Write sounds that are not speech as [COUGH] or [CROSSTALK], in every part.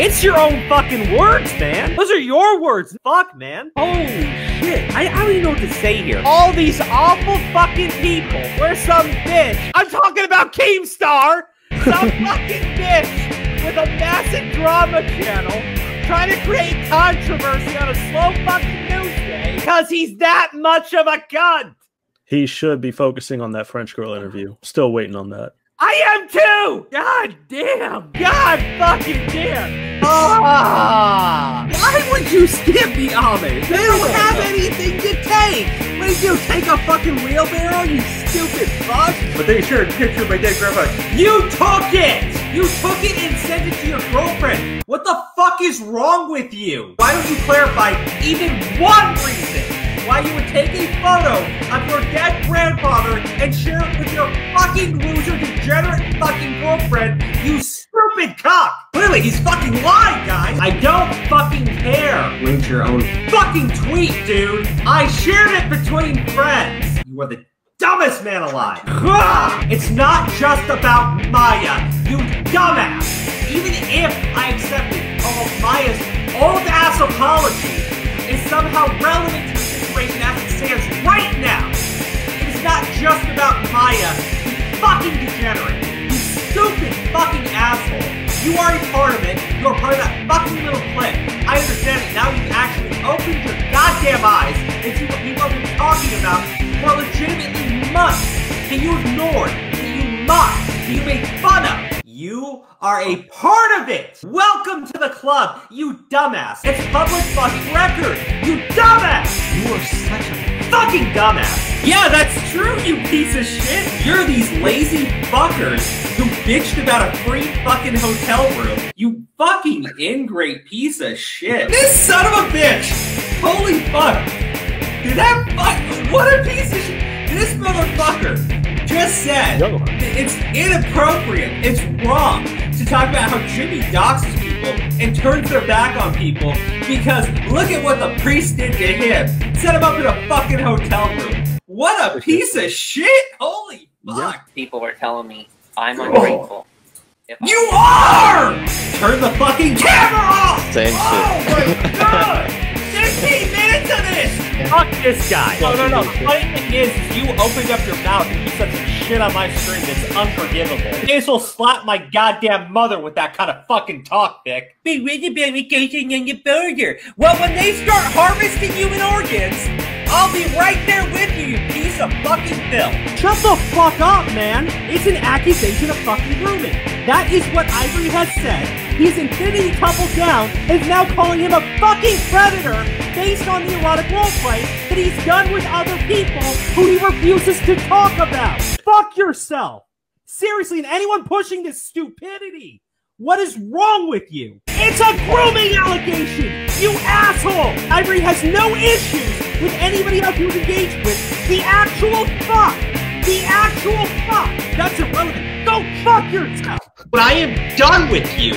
It's your own fucking words, man. Those are your words. Fuck, man. Holy shit. I, I don't even know what to say here. All these awful fucking people. Where some bitch. I'm talking about Keemstar. Some [LAUGHS] fucking bitch with a massive drama channel trying to create controversy on a slow fucking news day because he's that much of a cunt. He should be focusing on that French girl interview. Still waiting on that. I am too! God damn! God fucking damn! Ah! Why would you skip the Amish? They don't have anything to take! What did you take a fucking wheelbarrow, you stupid fuck? But they shared a picture of my dead grandpa. You took it! You took it and sent it to your girlfriend! What the fuck is wrong with you? Why don't you clarify even one reason why you would take a photo of your dead grandfather and share it with your fucking loser, degenerate fucking girlfriend, you stupid cock! Clearly, he's fucking lying, guys! I don't fucking care! Link your own fucking tweet, dude! I shared it between friends! You are the dumbest man alive! [LAUGHS] It's not just about Maya, you dumbass! Even if I accepted all of Maya's old ass apology, is somehow relevant are part of it. You are part of that fucking little clique. I understand it. Now you've actually opened your goddamn eyes and see what people have been talking about for legitimately months. That you ignored, that you mocked, that you made fun of. You are a part of it! Welcome to the club, you dumbass! It's public fucking record! You dumbass! You are such a fucking dumbass! Yeah, that's true, you piece of shit! You're these lazy fuckers who bitched about a free fucking hotel room. You fucking ingrate piece of shit. This son of a bitch! Holy fuck! Did that fuck- what a piece of shit! This motherfucker just said it's inappropriate, it's wrong to talk about how Jimmy doxes people and turns their back on people because look at what the priest did to him. Set him up in a fucking hotel room. What a piece of shit! Holy fuck! People were telling me I'm oh. ungrateful. If I- You are! Turn the fucking camera off! Same Oh my god! 15 minutes of this! Fuck this guy. No, no, no. The funny thing is, is you opened up your mouth and you said some shit on my stream that's unforgivable. This will slap my goddamn mother with that kind of fucking talk, Vic. Be with the vacation in your burger. Well, when they start harvesting human organs, I'll be right there with fucking filth. Shut the fuck up, man! It's an accusation of fucking grooming. That is what Ivory has said. He's infinity coupled down and is now calling him a fucking predator based on the erotic roleplay that he's done with other people who he refuses to talk about. Fuck yourself! Seriously, and anyone pushing this stupidity, what is wrong with you? It's a grooming allegation! You asshole! Ivory has no issues with anybody else who's engaged with the actual fuck! The actual fuck! That's irrelevant. Go fuck yourself! But I am done with you.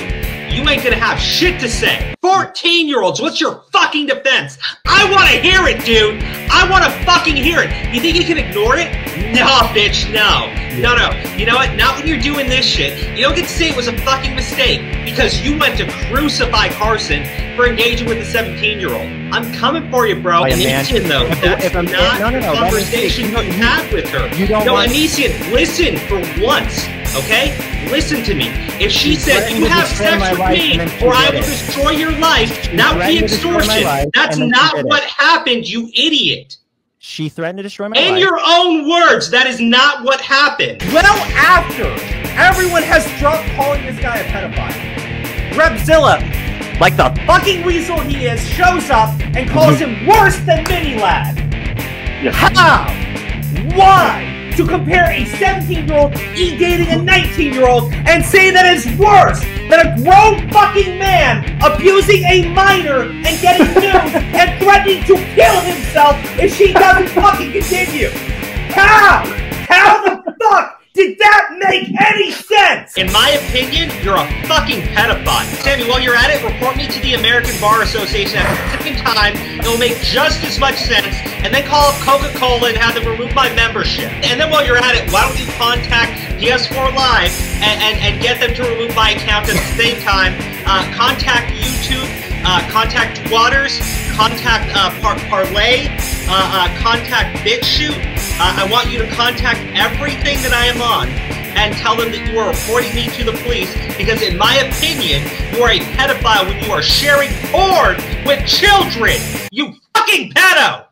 You ain't gonna have shit to say. 14 year olds, what's your fucking defense? I wanna hear it, dude. I wanna fucking hear it. You think you can ignore it? No, bitch, no. No, no. You know what? Not when you're doing this shit. You don't get to say it was a fucking mistake because you went to crucify Carson for engaging with a 17 year old. I'm coming for you, bro. Oh, yeah. Anisian, though, that's if a- not no, no, no, the conversation you, had with her. you don't no, want- Anisian, listen for once, okay? Listen to me. If she said you have sex with me and then she or I will it. destroy your life, now threatened be to destroy my extortion. That's and then she not did it. what happened, you idiot. She threatened to destroy my In life. In your own words, that is not what happened. Well, after everyone has dropped calling this guy a pedophile, Repzilla, like the fucking weasel he is, shows up and calls mm-hmm. him worse than Mini Ladd. How? Why? To compare a 17 year old e dating a 19 year old and say that it's worse than a grown fucking man abusing a minor and getting [LAUGHS] news and threatening to kill himself if she doesn't fucking continue. How? How the fuck did that make any sense? In my opinion, you're a fucking pedophile. Sammy, while you're at it, report me to the American Bar Association at the second time. It will make just as much sense. And then call up Coca-Cola and have them remove my membership. And then while you're at it, why don't you contact PS4 Live and, and, and get them to remove my account at the same time uh, contact YouTube, uh, contact Waters, contact uh, Par- Parler, uh, uh, contact BitChute. Uh, I want you to contact everything that I am on and tell them that you are reporting me to the police because, in my opinion, you are a pedophile when you are sharing porn with children. You fucking pedo!